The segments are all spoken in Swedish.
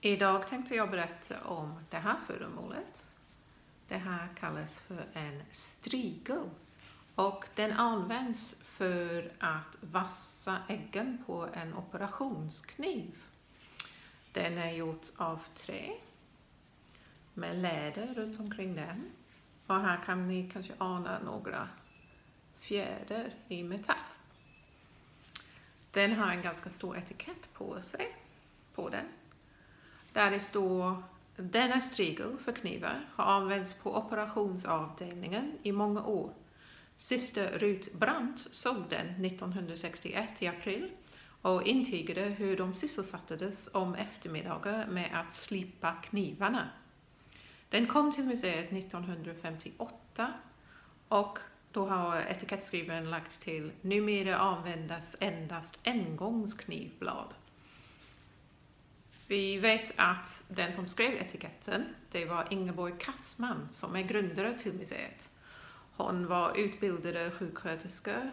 Idag tänkte jag berätta om det här föremålet. Det här kallas för en strigel och den används för att vassa äggen på en operationskniv. Den är gjord av trä med läder runt omkring den. Och här kan ni kanske ana några fjäder i metall. Den har en ganska stor etikett på sig, på den. Där det står denna strigel för knivar har använts på operationsavdelningen i många år. Syster Rut Brandt såg den 1961 i april och intygade hur de sysselsattes om eftermiddagar med att slipa knivarna. Den kom till museet 1958 och då har etikettskrivaren lagt till numera användas endast engångsknivblad. Vi vet att den som skrev etiketten, det var Ingeborg Kassman som är grundare till museet. Hon var utbildad sjuksköterska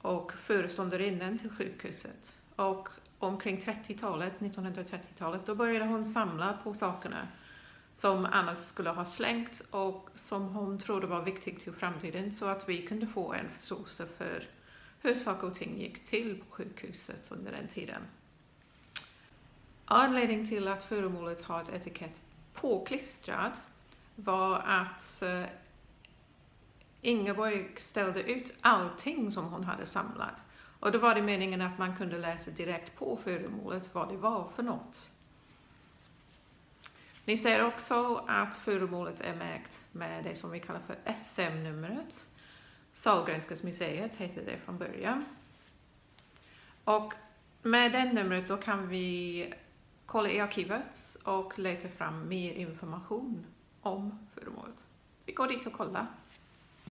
och föreståndarinnan till sjukhuset. Och omkring 30-talet, 1930-talet, då började hon samla på sakerna som annars skulle ha slängt och som hon trodde var viktigt till framtiden så att vi kunde få en förståelse för hur saker och ting gick till på sjukhuset under den tiden. Anledningen till att föremålet har ett etikett påklistrad var att eh, Ingeborg ställde ut allting som hon hade samlat. Och då var det meningen att man kunde läsa direkt på föremålet vad det var för något. Ni ser också att föremålet är märkt med det som vi kallar för SM-numret. Sahlgrenska museet heter det från början. Och med det numret då kan vi kolla i arkivet och leta fram mer information om föremålet. Vi går dit och kollar.